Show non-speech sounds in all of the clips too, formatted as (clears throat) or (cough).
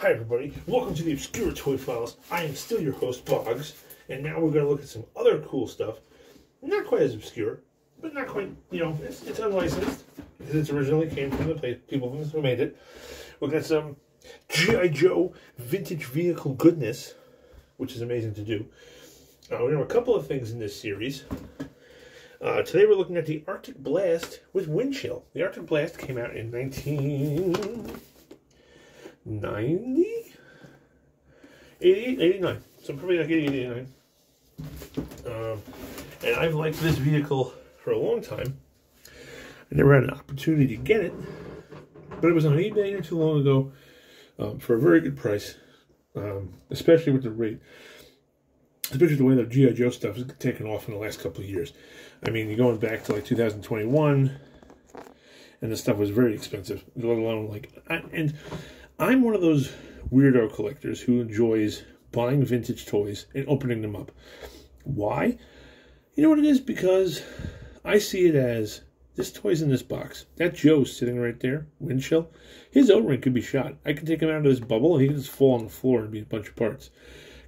Hi, everybody. Welcome to the Obscura Toy Files. I am still your host, Boggs, and now we're going to look at some other cool stuff. Not quite as obscure, but not quite, you know, it's, it's unlicensed because it originally came from the people who made it. We've got some G.I. Joe vintage vehicle goodness, which is amazing to do. Uh, we have a couple of things in this series. Uh, today we're looking at the Arctic Blast with Windchill. The Arctic Blast came out in 1990? 88, 89. So I'm probably like 88, 89. Um, and I've liked this vehicle for a long time. I never had an opportunity to get it, but it was on eBay not too long ago um, for a very good price, um, especially with the rate especially the way that GI Joe stuff has taken off in the last couple of years. I mean, you're going back to like 2021, and the stuff was very expensive. Let alone like, and I'm one of those weirdo collectors who enjoys buying vintage toys and opening them up. Why? You know what it is? Because I see it as this toy's in this box. That Joe's sitting right there, Windchill. His O-ring could be shot. I can take him out of this bubble and he can just fall on the floor and be a bunch of parts.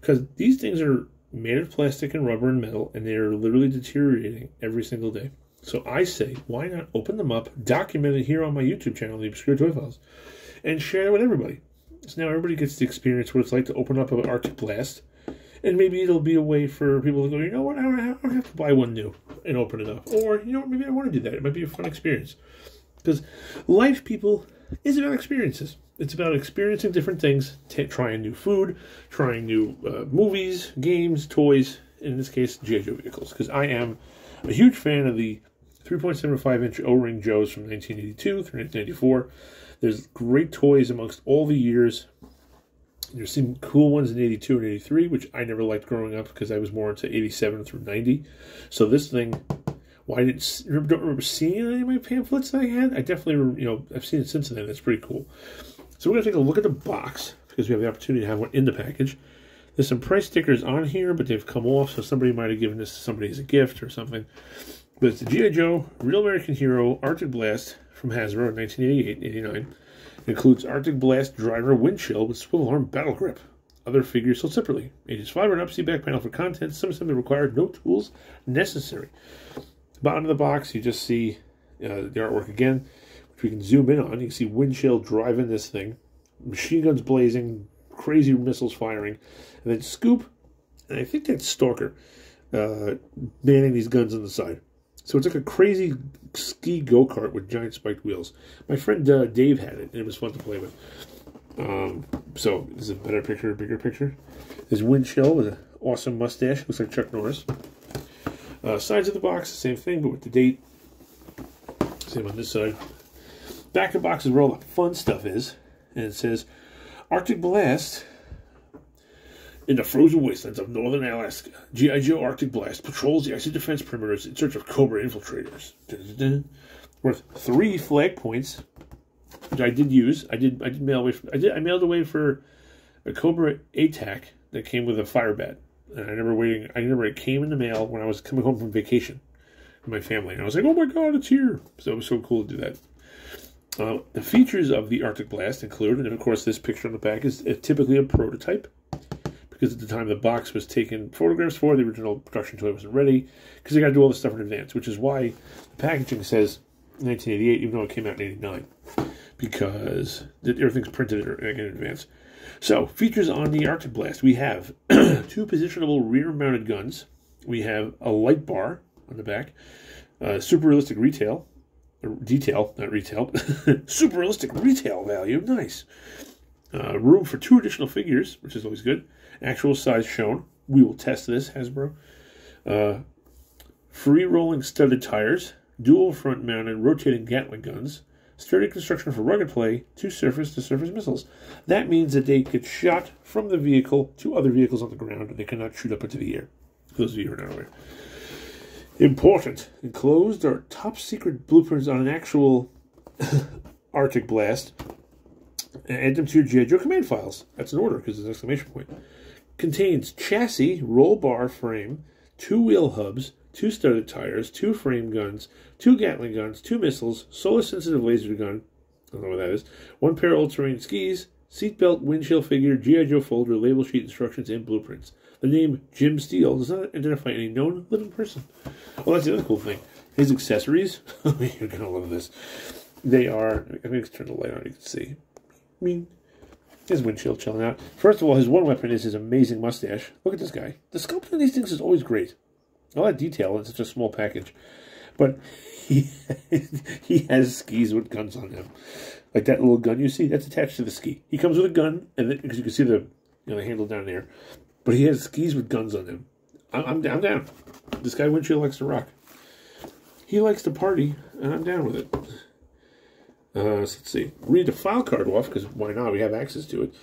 Because these things are made of plastic and rubber and metal, and they are literally deteriorating every single day. So I say, why not open them up, document it here on my YouTube channel, The Obscura Toy Files, and share it with everybody. So now everybody gets to experience what it's like to open up an Arctic Blast, and maybe it'll be a way for people to go, you know what, I don't, I don't have to buy one new and open it up. Or, you know what, maybe I want to do that. It might be a fun experience. Because life, people, is about experiences. It's about experiencing different things, trying new food, trying new uh, movies, games, toys, in this case, G.I. Joe vehicles. Because I am a huge fan of the 3.75 inch O ring Joes from 1982 through 1994. There's great toys amongst all the years. There's some cool ones in 82 and 83, which I never liked growing up because I was more into 87 through 90. So this thing why didn't don't remember seeing any of my pamphlets that I had. I definitely, you know, I've seen it since then. That's pretty cool. So we're gonna take a look at the box because we have the opportunity to have one in the package. There's some price stickers on here, but they've come off, so somebody might have given this to somebody as a gift or something. But it's the G.I. Joe Real American Hero Arctic Blast from Hasbro in 1988-89. It includes Arctic Blast driver Windchill with swivel arm battle grip. Other figures sold separately. Ages 5 and up, see back panel for content. Some assembly required, no tools necessary. Bottom of the box, you just see uh, the artwork again, which we can zoom in on. You can see Windchill driving this thing, machine guns blazing, crazy missiles firing, and then Scoop, and I think that's Stalker, uh, manning these guns on the side. So it's like a crazy ski go kart with giant spiked wheels. My friend uh, Dave had it, and it was fun to play with. Um, so this is a better picture, bigger picture. There's Windchill with an awesome mustache, looks like Chuck Norris. Uh, sides of the box, same thing, but with the date. Same on this side. Back of the box is where all the fun stuff is. And it says, Arctic Blast in the frozen wastelands of northern Alaska. G.I. Joe Arctic Blast patrols the icy defense perimeters in search of Cobra infiltrators. Dun, dun, dun. Worth three flag points, which I did use. I did I did mail away. I did I mailed away for a Cobra ATAC that came with a fire bat. And I remember waiting. I remember it came in the mail when I was coming home from vacation with my family, and I was like, "Oh my god, it's here!" So it was so cool to do that. Uh, the features of the Arctic Blast include, and of course, this picture on the back is typically a prototype because at the time the box was taken photographs for, the original production toy wasn't ready because they got to do all this stuff in advance, which is why the packaging says 1988, even though it came out in 89, because everything's printed in advance. So, features on the Arctic Blast. We have (clears throat) two positionable rear-mounted guns. We have a light bar on the back. Uh, super realistic retail. Detail, not retail. (laughs) super realistic retail value. Nice. Uh, room for two additional figures, which is always good. Actual size shown. We will test this, Hasbro. Uh, free rolling studded tires. Dual front mounted rotating Gatling guns sturdy construction for rugged play, two surface to surface missiles. That means that they get shot from the vehicle to other vehicles on the ground and they cannot shoot up into the air. Those of you who are not aware. Important. Enclosed are top secret blueprints on an actual (laughs) Arctic blast. Add them to your G.I. Joe command files. That's an order because it's an exclamation point. Contains chassis, roll bar frame, two wheel hubs, two studded tires, two frame guns, two Gatling guns, two missiles, solar sensitive laser gun, I don't know what that is, one pair of all terrain skis, seatbelt, Windchill figure, G.I. Joe folder, label sheet instructions, and blueprints. The name Jim Steele does not identify any known living person. Well, that's the other cool thing. His accessories, (laughs) you're going to love this. They are, I mean, turn the light on, you can see. I mean, his Windchill chilling out. First of all, his one weapon is his amazing mustache. Look at this guy. The sculpting of these things is always great. All that detail in such a small package. But he, (laughs) he has skis with guns on them. Like that little gun you see, that's attached to the ski. He comes with a gun, and because you can see the, you know, the handle down there. But he has skis with guns on them. I'm, I'm, I'm down. This guy Windchill likes to rock. He likes to party, and I'm down with it. Uh, so let's see. Read the file card off, because why not? We have access to it.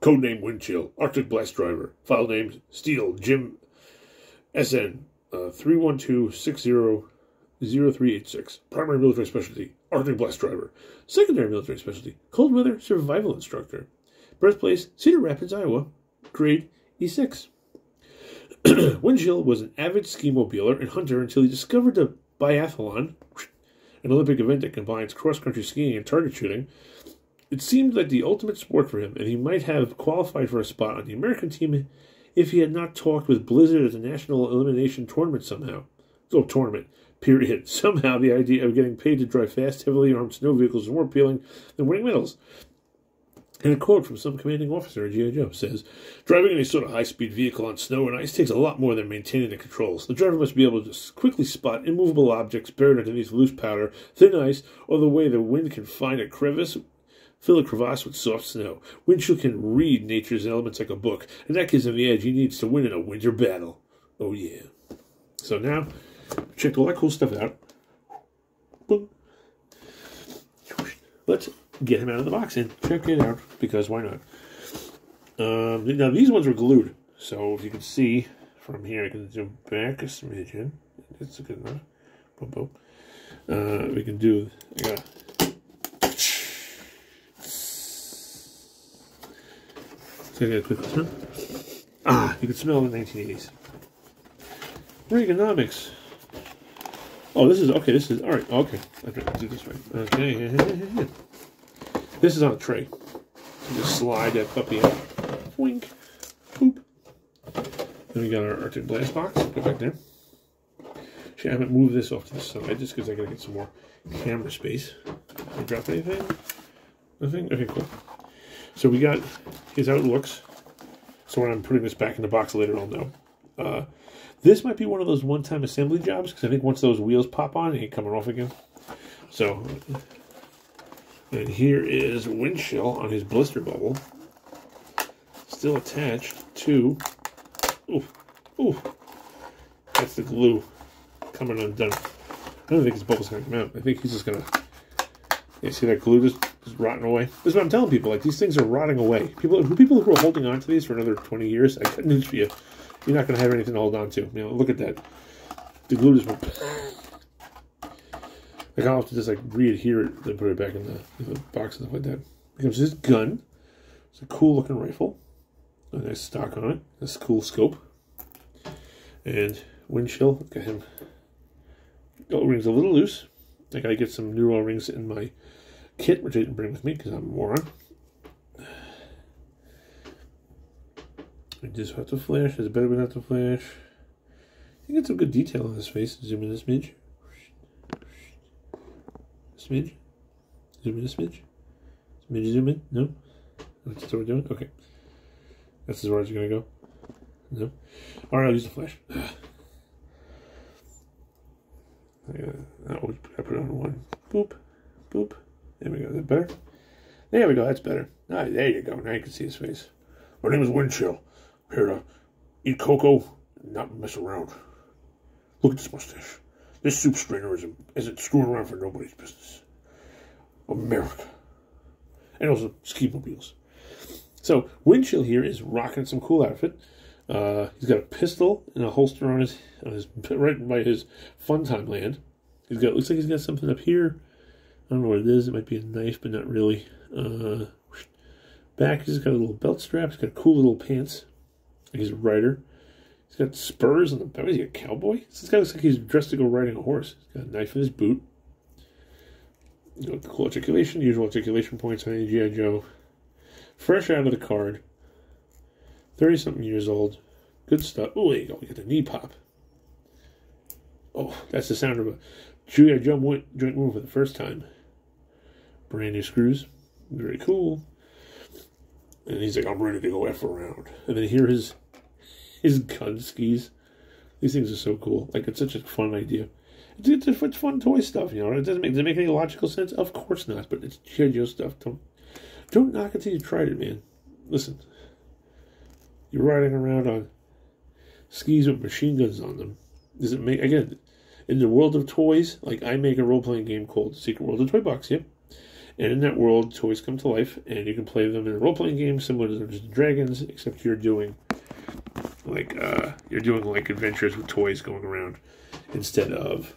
Codename Windchill, Arctic Blast Driver. File names Steele, Jim SN, uh, 312-60-0386. Primary military specialty, Arctic Blast Driver. Secondary military specialty, Cold Weather Survival Instructor. Birthplace, Cedar Rapids, Iowa. Grade E6. (clears throat) Windchill was an avid ski mobiler and hunter until he discovered the biathlon, an Olympic event that combines cross country skiing and target shooting. It seemed like the ultimate sport for him, and he might have qualified for a spot on the American team if he had not talked with Blizzard at the National Elimination Tournament somehow. Oh, tournament. Period. (laughs) Somehow the idea of getting paid to drive fast, heavily armed snow vehicles is more appealing than winning medals. And a quote from some commanding officer at G.I. Joe says, Driving any sort of high speed vehicle on snow and ice takes a lot more than maintaining the controls. The driver must be able to quickly spot immovable objects buried underneath loose powder, thin ice, or the way the wind can find a crevice, fill a crevasse with soft snow. Windchill can read nature's elements like a book, and that gives him the edge he needs to win in a winter battle. Oh, yeah. So now, check all that cool stuff out. Boom. Let's get him out of the box and check it out because why not? Um, now these ones are glued, so if you can see from here, I can zoom back a smidgen. It's a good enough. Boom, boom. Uh, we can do. I got. So I got a quick listen. Ah, you can smell the 1980s. Reaganomics. Oh, this is okay. This is all right. Okay, I have to do this right. Okay. This is on a tray. You just slide that puppy out. Wink. Poop. Then we got our Arctic Blast box. Go back there. Actually, I haven't moved this off to the side just because I gotta get some more camera space. Did I drop anything? Nothing? Okay, cool. So we got his outlooks. So when I'm putting this back in the box later, I'll know. Uh, this might be one of those one-time assembly jobs because I think once those wheels pop on, it ain't coming off again. So and here is Windchill on his blister bubble. Still attached to... Ooh, ooh. That's the glue coming undone. I don't think his bubble's going to come out. I think he's just going to... You see that glue just, just rotting away? This is what I'm telling people. Like, these things are rotting away. People, people who are holding on to these for another 20 years, I news for you. You're not going to have anything to hold on to. You know, look at that. The glue just went... Like I'll have to just like re-adhere it and put it back in the, in the box and stuff like that. Here comes his gun. It's a cool looking rifle. A nice stock on it. This cool scope. And Windchill. Got him. O-rings a little loose. I gotta get some new O-rings in my kit, which I didn't bring with me because I'm a moron. I just have to flash. It's better without the flash. You get some good detail on his face. Zoom in this smidge. Smidge? Zoom in a smidge? Smidge zoom in? No? That's what we're doing? Okay. That's as far as you're to go? No? Alright, I'll use the flash. (sighs) I, put on one. Boop. Boop. There we go. That better? There we go. That's better. Ah, there you go. Now you can see his face. My name is Windchill. I'm here to eat cocoa not mess around. Look at this mustache. This soup strainer isn't, isn't screwing around for nobody's business. America. And also ski mobiles. So Windchill here is rocking some cool outfit. Uh, he's got a pistol and a holster on his, on his (laughs) right by his fun time land. He's got looks like he's got something up here. I don't know what it is. It might be a knife, but not really. Uh, back, he's got a little belt strap. He's got cool little pants. He's a rider. He's got spurs on the back. Is he a cowboy? This guy looks like he's dressed to go riding a horse. He's got a knife in his boot. You know, cool articulation, usual articulation points on G.I. Joe. Fresh out of the card. 30 something years old. Good stuff. Oh, there you go. We got the knee pop. Oh, that's the sound of a Julia jump joint move for the first time. Brand new screws. Very cool. And he's like, I'm ready to go F around. And then here his his gun skis. These things are so cool. Like it's such a fun idea. It's, it's, it's fun toy stuff, you know. It doesn't make does it make any logical sense? Of course not. But it's G.I. Joe stuff. Don't don't knock it till you tried it, man. Listen, you're riding around on skis with machine guns on them. Does it make again in the world of toys? Like I make a role playing game called Secret World of Toy Box. Yep. And in that world, toys come to life, and you can play them in a role playing game similar to Dungeons and Dragons, except you're doing like uh, you're doing like adventures with toys going around instead of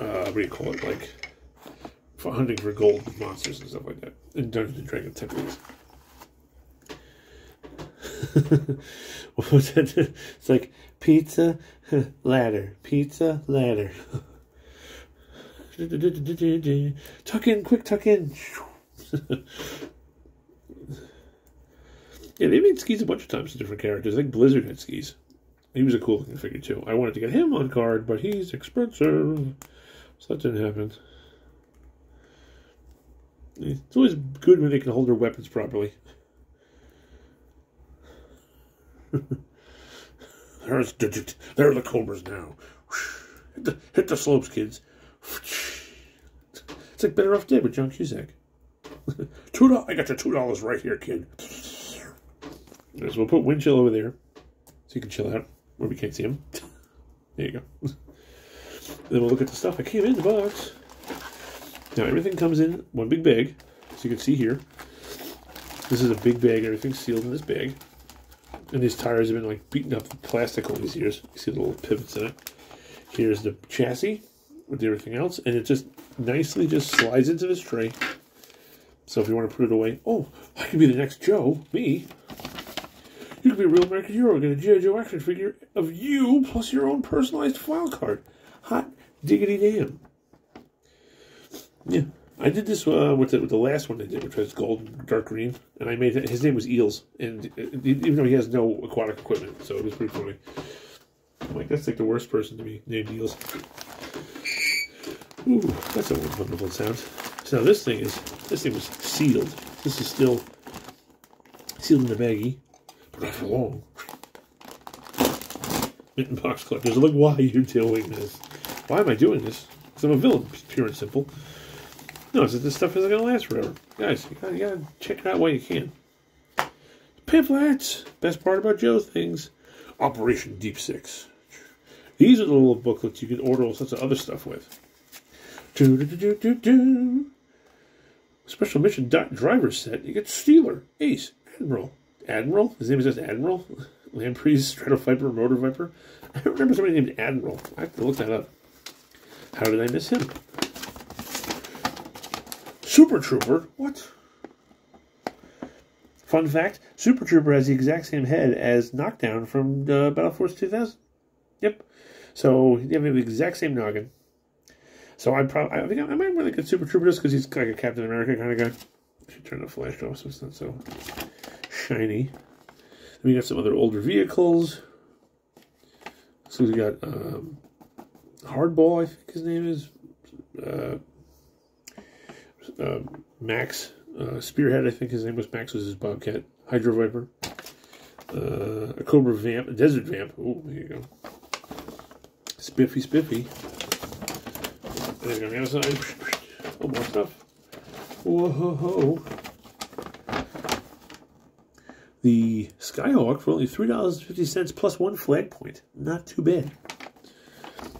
uh, what do you call it? Like for hunting for gold with monsters and stuff like that in Dungeons and Dragons techniques. (laughs) it's like pizza (laughs) ladder, pizza ladder. (laughs) tuck in, quick, tuck in. Yeah, they made skis a bunch of times to different characters. I think Blizzard had skis. He was a cool looking figure too. I wanted to get him on card, but he's expensive. So that didn't happen. It's always good when they can hold their weapons properly. (laughs) There's the, there are the cobras now. Hit the, hit the slopes, kids. It's like Better Off Dead with John Cusack. (laughs) two dollars. I got your two dollars right here, kid. So we'll put wind chill over there, so you can chill out where we can't see him. (laughs) there you go. then we'll look at the stuff that came in the box. Now everything comes in one big bag, so you can see here. This is a big bag. Everything's sealed in this bag. And these tires have been like beaten up with plastic all these years. You see the little pivots in it. Here's the chassis with everything else, and it just nicely just slides into this tray. So if you want to put it away, oh, I could be the next Joe, me. You could be a real American hero, get a G.I. Joe action figure of you, plus your own personalized file card. Hot diggity damn. Yeah, I did this uh, with, the, with the last one I did, which was gold dark green, and I made it, his name was Eels, and uh, even though he has no aquatic equipment, so it was pretty funny. I'm like, that's like the worst person to be named Eels. Ooh, that's a wonderful sound. So this thing is, this thing was sealed. This is still sealed in the baggie, Mitten box collectors, look why you're doing this. Why am I doing this? Because I'm a villain, pure and simple. No, it's that this stuff isn't going to last forever. Guys, you gotta, you gotta check it out while you can. Pamphlets! Best part about Joe things. Operation Deep Six. These are the little booklets you can order all sorts of other stuff with. Do, do, do, do, do. Special mission dot driver set. You get Steeler, Ace, Admiral. Admiral? His name is just Admiral? Lampreys, Stratoviper, Motor Viper. I remember somebody named Admiral. I have to look that up. How did I miss him? Super Trooper? What? Fun fact, Super Trooper has the exact same head as Knockdown from uh, Battle Force 2000. Yep. So, they have the exact same noggin. So I probably I think I might really get Super Trooper just because he's like a Captain America kind of guy. I should turn the flash off so it's not so shiny. Then we got some other older vehicles. So we got um, Hardball, I think his name is. Uh, uh, Max uh, Spearhead, I think his name was Max, was his Bobcat. Hydro Viper. Uh, a Cobra Vamp, a Desert Vamp. Oh, there you go. Spiffy Spiffy. There's on the other side. Oh, more stuff. Whoa. The Skyhawk for only $3.50 plus one flag point. Not too bad.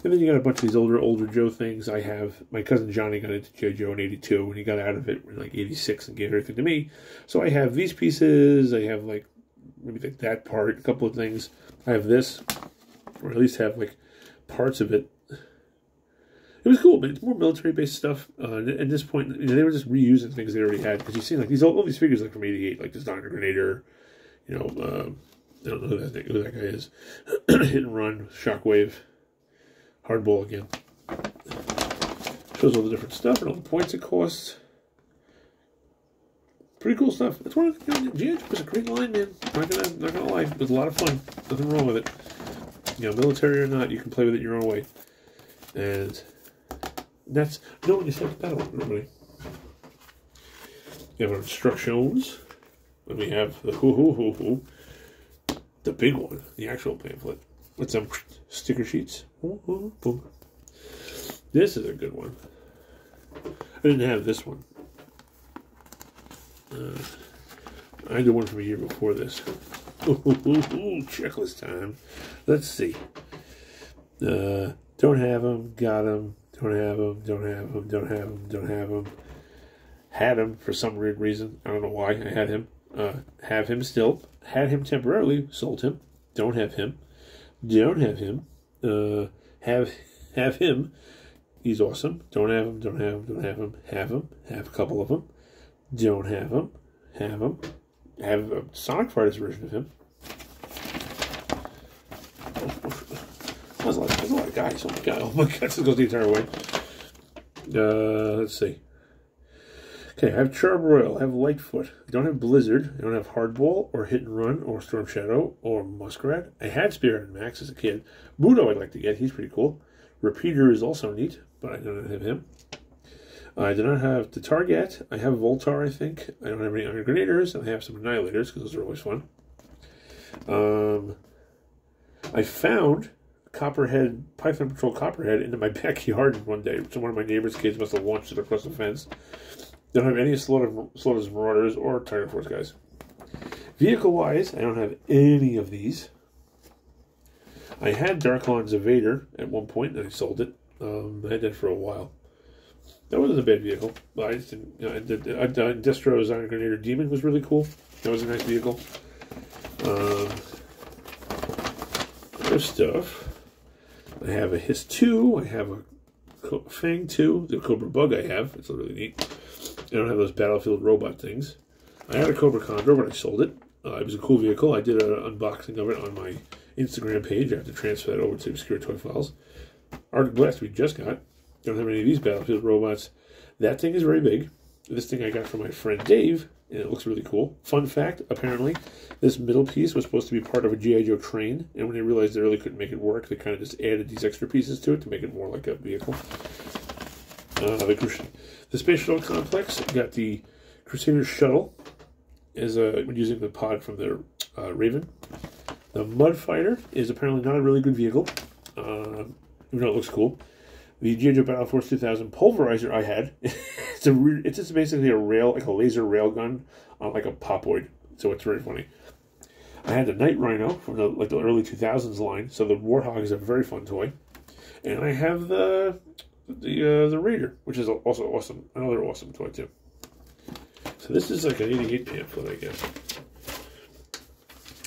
And then you got a bunch of these older, older Joe things. I have my cousin Johnny got into Joe Joe in '82, and he got out of it in like '86 and gave everything to me. So I have these pieces. I have like maybe like that part, a couple of things. I have this, or at least have like parts of it it was cool, but it's more military based stuff. Uh, at this point, you know, they were just reusing things they already had because you see like these all, all, these figures like from '88, like this Dr. Grenadier, you know, uh, I don't know who that, who that guy is. (clears throat) Hit and run, Shockwave, Hardball again. Shows all the different stuff and all the points it costs. pretty cool stuff. That's one of the, you know, G.I. Was a great line, man. Not gonna, not gonna lie. It was a lot of fun. Nothing wrong with it. You know, military or not, you can play with it your own way. And that's, no, one you said battle, everybody. We have our instructions. We have the hoo hoo hoo hoo. The big one, the actual pamphlet. With some sticker sheets. This is a good one. I didn't have this one. Uh, I did one from a year before this. Checklist time. Let's see. Uh, don't have them, got them, don't have them, don't have them, don't have them, don't have them. Had him for some weird reason. I don't know why I had him. Uh, have him still. Had him temporarily. Sold him. Don't have him. Don't have him. Uh, have have him. He's awesome. Don't have him. Don't have him. Don't have him. Have him. Have a couple of them. Don't have him. Have him. Have a Sonic Fighters version of him. That's a lot, that's a lot of guys. Oh my god. Oh my god. This goes the entire way. Uh, let's see. Okay, I have Char-Broil, I have Lightfoot. I don't have Blizzard. I don't have Hardball or Hit and Run or Storm Shadow or Muskrat. I had Spearhead Max as a kid. Budo I'd like to get. He's pretty cool. Repeater is also neat, but I don't have him. I do not have the Target. I have Voltar, I think. I don't have any Iron Grenadiers, and I have some Annihilators, because those are always fun. Um, I found Copperhead, Python Patrol Copperhead into my (laughs) backyard one day. So one of my neighbor's kids must have launched it across the fence. Don't have any Slaughters Marauders or Tiger Force guys. Vehicle-wise, I don't have any of these. I had Darklon's Evader at one point, and I sold it. Um, I had that for a while. That wasn't a bad vehicle. I just didn't, you know, I did, I, Destro's Iron Grenadier Demon was really cool. That was a nice vehicle. Um, other stuff. I have a Hiss 2. I have a Fang 2. The Cobra Bug I have. It's really neat. I don't have those battlefield robot things. I had a Cobra Condor, but I sold it. Uh, it was a cool vehicle. I did an unboxing of it on my Instagram page. I have to transfer that over to Obscura Toy Files. Arctic Blast we just got. Don't have any of these battlefield robots. That thing is very big. This thing I got from my friend Dave, and it looks really cool. Fun fact, apparently, this middle piece was supposed to be part of a G.I. Joe train, and when they realized they really couldn't make it work, they kind of just added these extra pieces to it to make it more like a vehicle. Uh, the, the Space Shuttle Complex got the Crusader Shuttle is uh, using the pod from the uh, Raven. The Mud Fighter is apparently not a really good vehicle, uh, even though it looks cool. The G.I. Joe Battle Force 2000 Pulverizer I had, (laughs) it's a it's just basically a rail, like a laser rail gun on like a popoid, so it's very funny. I had the Night Rhino from the like the early 2000s line, so the Warthog is a very fun toy. And I have the the uh, the reader, which is also awesome, another awesome toy too. So this is like an 88 pamphlet, I guess.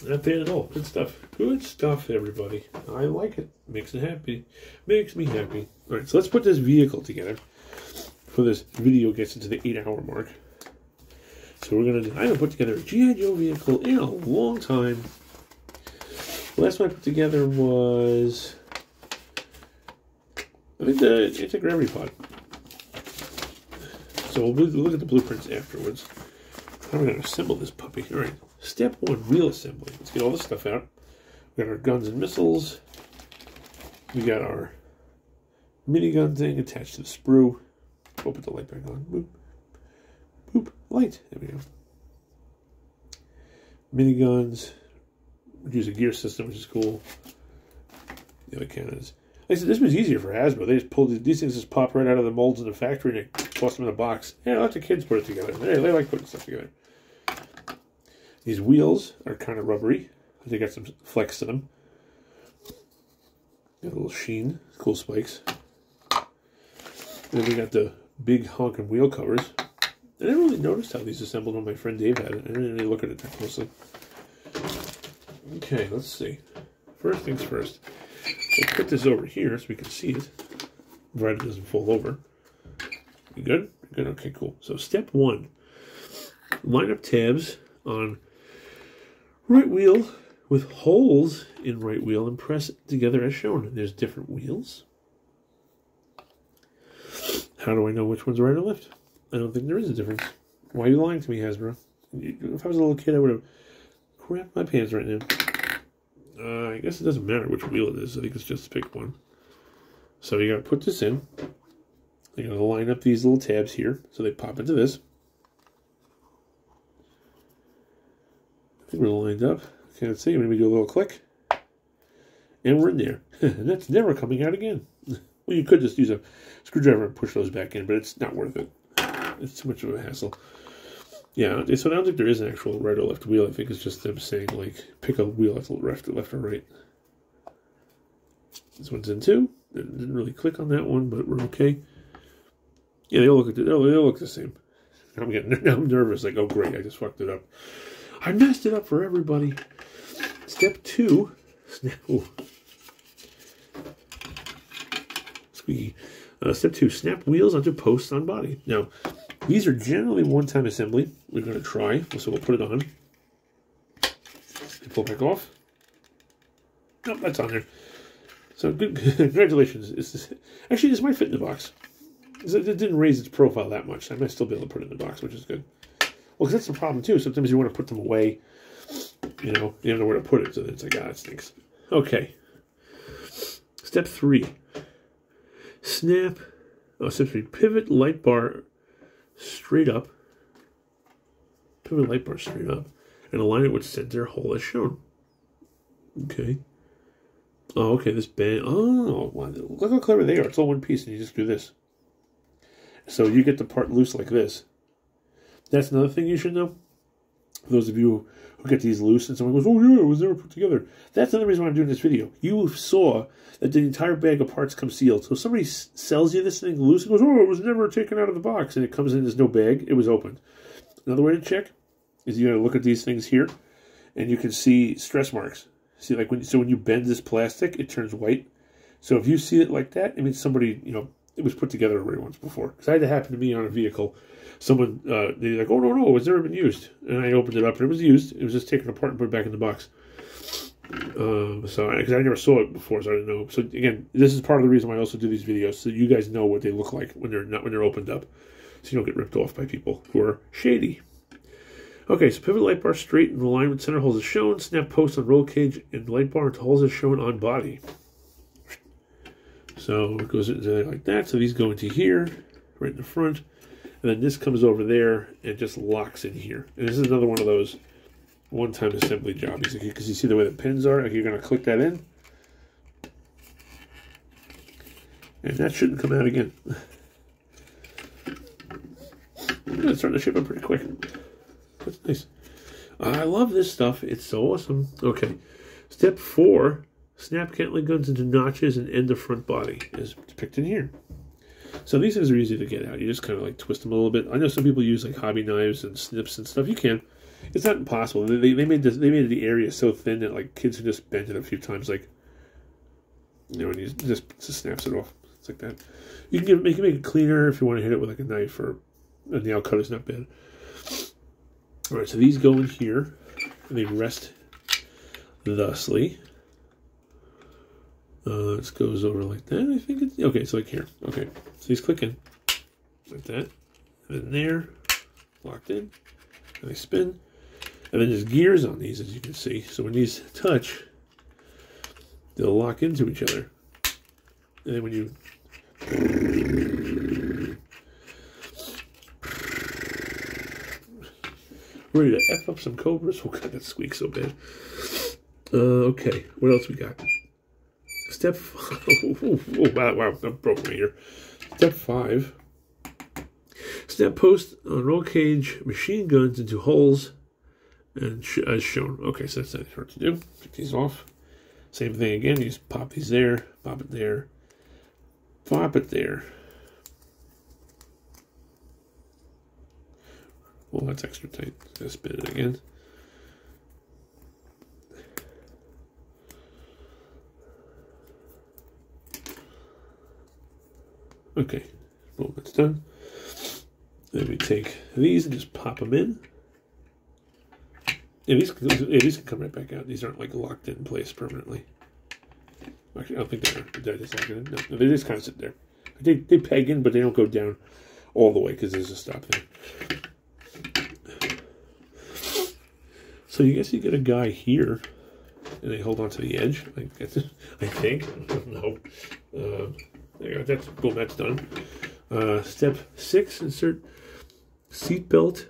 Not bad at all. Good stuff. Good stuff, everybody. I like it. Makes it happy. Makes me happy. All right, so let's put this vehicle together before this video gets into the eight-hour mark. So we're gonna. I haven't put together a GI Joe vehicle in a long time. The last one I put together was I think the anti-gravity pod. So we'll look at the blueprints afterwards. How are we going to assemble this puppy? All right, step one, wheel assembly. Let's get all this stuff out. We got our guns and missiles. We got our minigun thing attached to the sprue. Put the light back on. Boop. Boop. Light. There we go. Miniguns. We use a gear system, which is cool. The other cannons. Said, this was easier for Hasbro. They just pulled these things just pop right out of the molds in the factory and they toss them in a box. Yeah, let of kids put it together. They, they like putting stuff together. These wheels are kind of rubbery. They got some flex to them. Got a little sheen, cool spikes. then we got the big honking wheel covers. I didn't really notice how these assembled when my friend Dave had it. I didn't really look at it that closely. Okay, let's see. First things first. Put this over here so we can see it, provided it doesn't fall over. You good? Good, okay, cool. So step one, line up tabs on right wheel with holes in right wheel and press it together as shown. There's different wheels. How do I know which one's right or left? I don't think there is a difference. Why are you lying to me, Hasbro? If I was a little kid, I would have crapped my pants right now. Guess it doesn't matter which wheel it is. I think it's just pick one. So you got to put this in. You got to line up these little tabs here so they pop into this. I think we're lined up. Can't see. Maybe do a little click. And we're in there. (laughs) and that's never coming out again. (laughs) well, you could just use a screwdriver and push those back in, but it's not worth it. It's too much of a hassle. Yeah, so I don't think there is an actual right or left wheel. I think it's just them saying, like, pick a wheel left, left, left or right. This one's in two. Didn't really click on that one, but we're okay. Yeah, they all look, they all, they look the same. I'm getting (laughs) I'm nervous. Like, oh, great, I just fucked it up. I messed it up for everybody. Step two. Ooh. Squeaky. Uh, step two, snap wheels onto posts on body. Now, these are generally one-time assembly. We're going to try, so we'll put it on. Pull back off. Nope, that's on there. So good, (laughs) congratulations. This, actually, this might fit in the box. It didn't raise its profile that much. I might still be able to put it in the box, which is good. Well, because that's the problem, too. Sometimes you want to put them away. You know, you don't know where to put it, so it's like, ah, it stinks. Okay. Step three. Snap. Oh, step three. Pivot light bar straight up. Pivot light bar straight up. And align it with center hole as shown. Okay. Oh, okay, this band. Oh, look how clever they are. It's all one piece, and you just do this. So you get the part loose like this. That's another thing you should know. For those of you who get these loose and someone goes, oh yeah, it was never put together. That's another reason why I'm doing this video. You saw that the entire bag of parts comes sealed. So somebody sells you this thing loose and goes, oh, it was never taken out of the box, and it comes in, there's no bag, it was opened. Another way to check is you gotta look at these things here, and you can see stress marks. See, like when so when you bend this plastic, it turns white. So if you see it like that, it means somebody, you know, it was put together already once before. Because I had to happen to me on a vehicle someone uh, they're like, oh no no, it's never been used, and I opened it up and it was used. It was just taken apart and put back in the box. Uh, so because I never saw it before, so I didn't know. So again, this is part of the reason why I also do these videos, so you guys know what they look like when they're not when they're opened up, so you don't get ripped off by people who are shady. Okay, so pivot light bar straight in alignment center holes as shown. Snap post on roll cage and light bar into holes as shown on body. So it goes into like that. So these go into here, right in the front. And then this comes over there and just locks in here. And this is another one of those one-time assembly jobs. Because you see the way the pins are, you're going to click that in. And that shouldn't come out again. (laughs) it's starting to ship up pretty quick. That's nice. I love this stuff. It's so awesome. Okay. Step four, snap Gatling guns into notches and end the front body, as depicted here. So these things are easy to get out. You just kind of like twist them a little bit. I know some people use like hobby knives and snips and stuff. You can. It's not impossible. They, they made this, they made the area so thin that like kids can just bend it a few times, like you know, and you just, just snaps it off. It's like that. You can get, make make it cleaner if you want to hit it with like a knife or a nail cut is not bad. All right, so these go in here and they rest thusly. Uh, this goes over like that. I think it's okay. It's like here. Okay, so he's clicking like that, and then there, locked in. And I spin, and then there's gears on these, as you can see. So when these touch, they'll lock into each other. And then when you ready to f up some cobras. (laughs) Oh god, that squeaks so bad. Uh, okay, what else we got? Step. (laughs) Oh, wow, wow, me here. Step five. Snap post on roll cage machine guns into holes and sh as shown. Okay, so that's not hard to do. Take these off. Same thing again. You just pop these there, pop it there, pop it there. Well, that's extra tight. Let's spin it again. Okay, well, that's done. Then we take these and just pop them in. Yeah, these, yeah, these can come right back out. These aren't like locked in place permanently. Actually, I don't think they're. Did I just in? No, they just kind of sit there. They, they peg in, but they don't go down all the way because there's a stop there. So you guess you get a guy here, and they hold on to the edge. I, guess, (laughs) I think. (laughs) Uh, there you go. That's boom. That's done. Uh, step six: insert seat belt.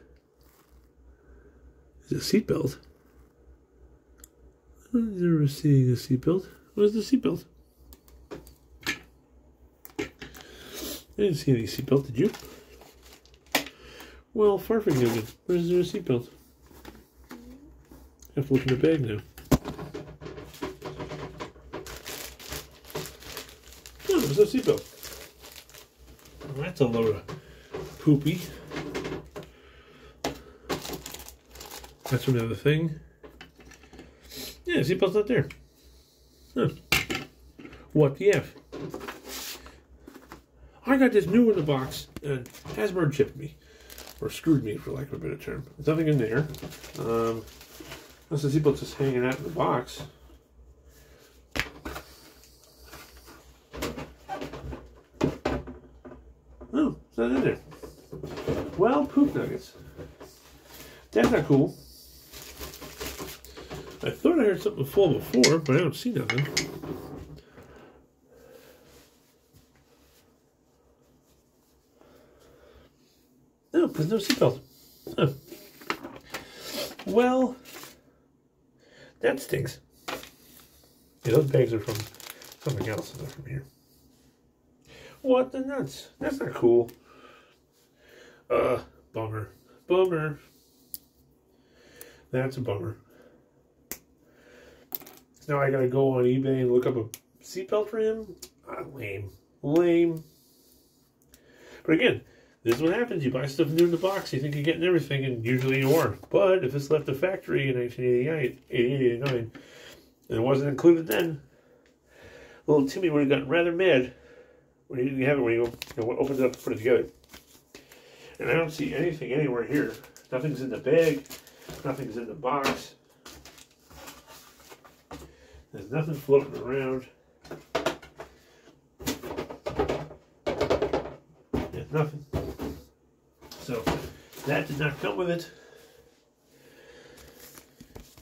Is it seat belt? Never seeing a seat belt. Where's the seat belt? I didn't see any seat belt. Did you? Well, far from Fahrvergnügen, where's there a seat belt? I have to look in the bag now. That's a load of poopy. That's another thing. Yeah, seatbelt's not there. Huh. What the F? I got this new in the box, and Hasbro chipped me. Or screwed me, for lack of a better term. There's nothing in there. Um, unless the seatbelt's just hanging out in the box. Well, poop nuggets. That's not cool. I thought I heard something fall before, but I don't see nothing. No, there's no seatbelt. Huh. Well, that stinks. Yeah, those bags are from something else, not from here. What the nuts? That's not cool. Bummer. Bummer. That's a bummer. Now I gotta go on eBay and look up a seatbelt for him? Ah, lame. Lame. But again, this is what happens. You buy stuff new in the box, you think you're getting everything, and usually you are. But if it's left the factory in 1988, 89, and it wasn't included then, little Timmy would have gotten rather mad when he didn't have it when he opened it up and put it together. And I don't see anything anywhere here. Nothing's in the bag. Nothing's in the box. There's nothing floating around. There's nothing. So that did not come with it.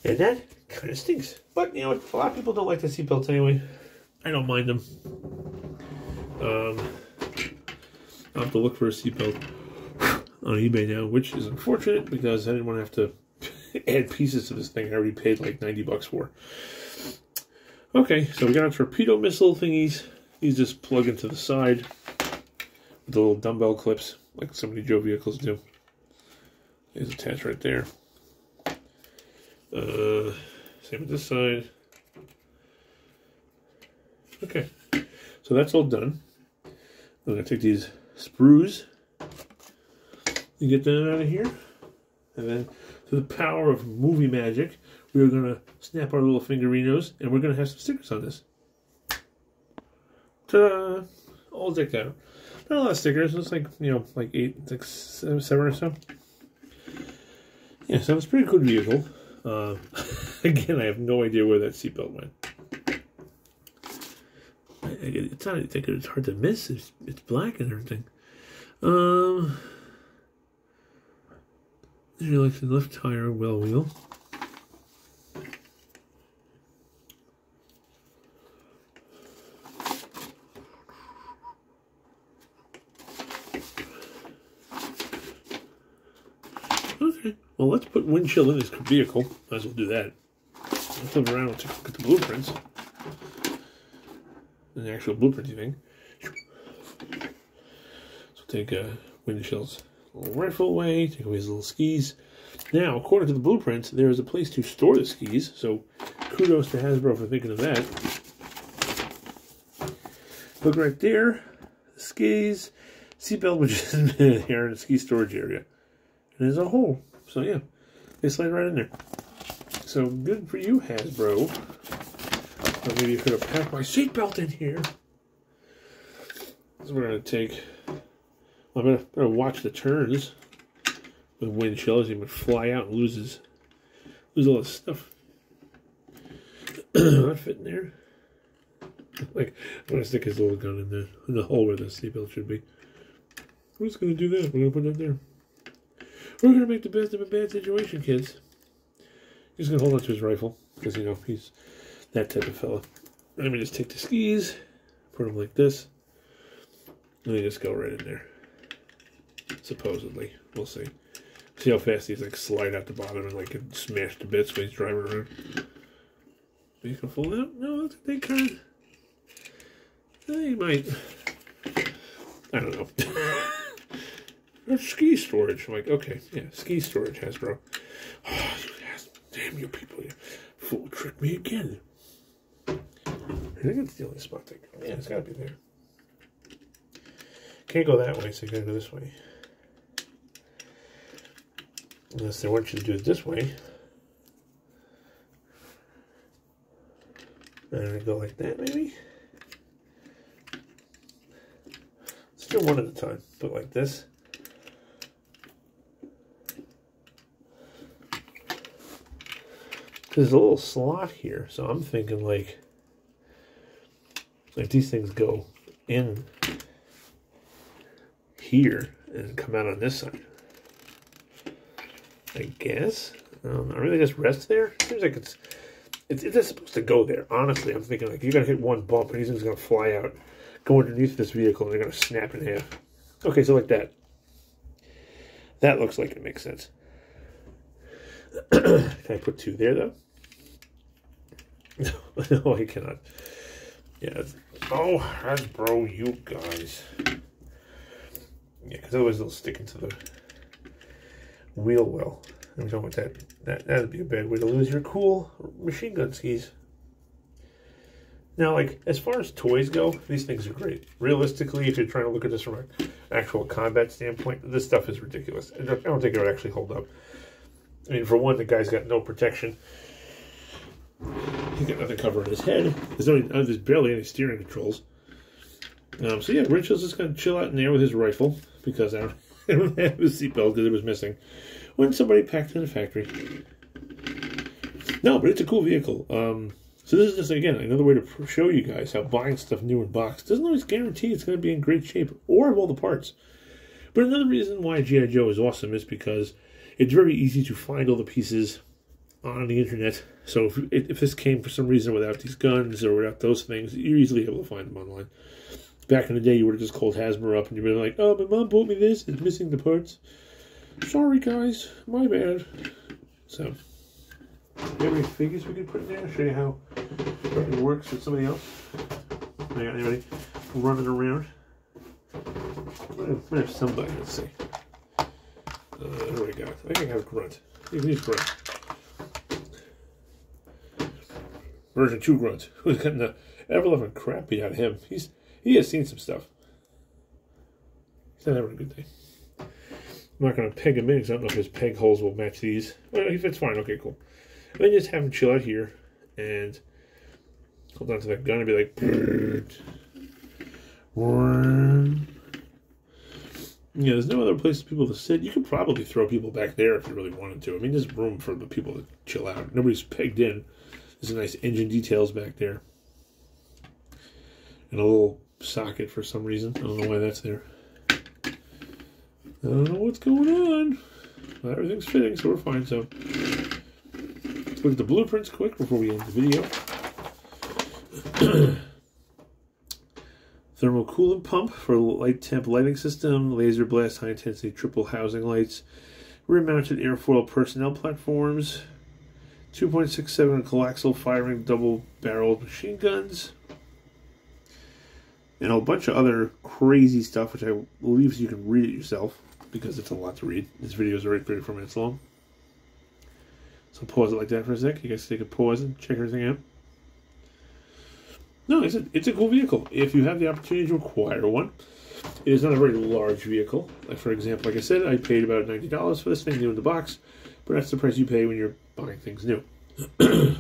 And that kind of stinks. But you know? A lot of people don't like the seatbelts anyway. I don't mind them. Um, I'll have to look for a seatbelt on eBay now, which is unfortunate because I didn't want to have to (laughs) add pieces to this thing I already paid like 90 bucks for. Okay, so we got our torpedo missile thingies. These just plug into the side with the little dumbbell clips, like so many Joe vehicles do. Is attached right there. Uh, same with this side. Okay, so that's all done. I'm gonna take these sprues and get that out of here. And then, to the power of movie magic, we're gonna snap our little fingerinos and we're gonna have some stickers on this. Ta-da! All decked out. Not a lot of stickers, it's like, you know, like eight, six, seven or so. Yeah, so it's pretty cool vehicle. Uh, (laughs) again, I have no idea where that seatbelt went. It's not. I think it's hard to miss. It's, it's black and everything. Um, like the left tire well wheel. Okay, well let's put wind chill in this vehicle. Might as well do that. Let's flip around and look at the blueprints an actual blueprinty thing. So take uh, little rifle away, take away his little skis. Now, according to the blueprints, there is a place to store the skis, so kudos to Hasbro for thinking of that. Look right there, the skis, seatbelt which is (laughs) in here in the ski storage area. And there's a hole, so yeah, they slide right in there. So good for you, Hasbro. Or maybe you could have packed my seatbelt in here. So we're going to take... I'm to watch the turns with wind chills. He would fly out and loses lose all this stuff. (clears throat) Not fitting there. Like, I'm to stick his little gun in the, in the hole where the seatbelt should be. We're just to do that. We're to put it there. We're to make the best of a bad situation, kids. he's gonna hold on to his rifle because you know he's that type of fella. Let me just take the skis, put them like this, and they just go right in there. Supposedly, we'll see. See how fast these like slide out the bottom and like get smashed to bits when he's driving around. You can fold out. No, that's they kind of. They might. I don't know. (laughs) There's ski storage. I'm like, okay, yeah, ski storage, Hasbro. Oh, you guys, (sighs) damn you people, you fool tricked me again. I think it's the only spot that. Yeah, it's gotta be there. Can't go that way, so you gotta go this way. Unless they want you to do it this way. And go like that, maybe? Let's do one at a time. Put like this. There's a little slot here, so I'm thinking like, like these things go in here and come out on this side. I guess. Um, I really just rest there. Seems like it's, it's it's supposed to go there. Honestly, I'm thinking like you're gonna hit one bump and these things gonna fly out, go underneath this vehicle, and they're gonna snap in half. Okay, so like that. That looks like it makes sense. (clears throat) Can I put two there though? (laughs) no, I cannot. Yeah. Oh, Hasbro, you guys. Yeah, because otherwise they'll stick into the wheel well. We don't want that. That that'd be a bad way to lose your cool machine gun skis. Now, like as far as toys go, these things are great. Realistically, if you're trying to look at this from an actual combat standpoint, this stuff is ridiculous. I don't think it would actually hold up. I mean, for one, the guy's got no protection. He's got nothing covering his head. There's only uh, there's barely any steering controls. Um, so yeah, Rachel's just gonna chill out in there with his rifle because I don't, I don't have his seatbelt because it was missing when somebody packed in the factory. No, but it's a cool vehicle. Um, so this is just again another way to show you guys how buying stuff new in box doesn't always guarantee it's going to be in great shape or have all the parts. But another reason why GI Joe is awesome is because it's very easy to find all the pieces on the internet. So if, if this came for some reason without these guns or without those things, you're easily able to find them online. Back in the day, you would have just called Hasbro up and you'd be like, "Oh, my mom bought me this. It's missing the parts. Sorry, guys, my bad." So, do you have any figures we could put in there? Show you how it works with somebody else. I got anybody running around? I have somebody. Let's see. Uh, what do I got? I think I have Grunt. You can Grunt. version two grunt (laughs) who's getting the ever loving crap beat out of him. He's he has seen some stuff. He's not having a good day. I'm not gonna peg him in because I don't know if his peg holes will match these. Well, if it's fine, okay, cool. And then just have him chill out here and hold on to that gun and be like, yeah, there's no other place for people to sit. You could probably throw people back there if you really wanted to. I mean, there's room for the people to chill out. Nobody's pegged in. There's a nice engine details back there. And a little socket for some reason. I don't know why that's there. I don't know what's going on. But everything's fitting, so we're fine. So let's look at the blueprints quick before we end the video. (clears throat) Thermal coolant pump for light temp lighting system, laser blast high intensity triple housing lights, rear mounted airfoil personnel platforms, 2.67 coaxial firing double barreled machine guns, and a bunch of other crazy stuff, which I believe you can read it yourself because it's a lot to read. This video is already 34 minutes long. So pause it like that for a sec. You guys take a pause and check everything out. No, it's a, it's a cool vehicle. If you have the opportunity to acquire one, it is not a very large vehicle. Like for example, like I said, I paid about $90 for this thing new in the box, but that's the price you pay when you're buying things new. (coughs)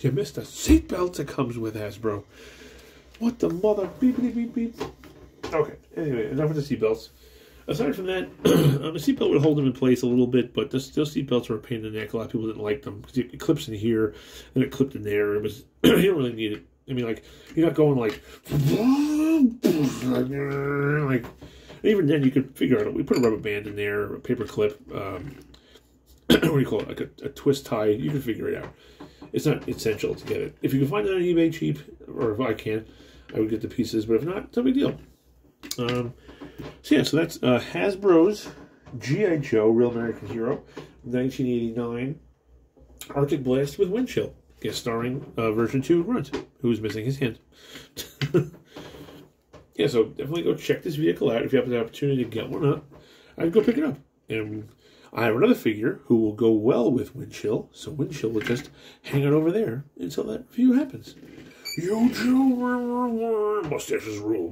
You missed the seatbelt that comes with Hasbro. What the mother beep beep beep beep. Okay, anyway, enough of the seatbelts. Aside from that, (clears throat) um, the seatbelt would hold them in place a little bit, but the, those seatbelts were a pain in the neck. A lot of people didn't like them because it clips in here and it clipped in there. It was (clears throat) you don't really need it. I mean, like you're not going like like even then you could figure out. We put a rubber band in there, a paper clip. Um, (clears throat) what do you call it? Like a, a twist tie. You can figure it out. It's not essential to get it. If you can find it on eBay cheap, or if I can, I would get the pieces. But if not, it's no big deal. Um, so yeah, so that's uh, Hasbro's G.I. Joe, Real American Hero, 1989 Arctic Blast with Windchill, guest starring uh, version 2 Grunt, who's missing his hand. (laughs) yeah, so definitely go check this vehicle out if you have the opportunity to get one up. I'd go pick it up. And I have another figure who will go well with Windchill, so Windchill will just hang it over there until that view happens. Yo Joe, mustaches rule.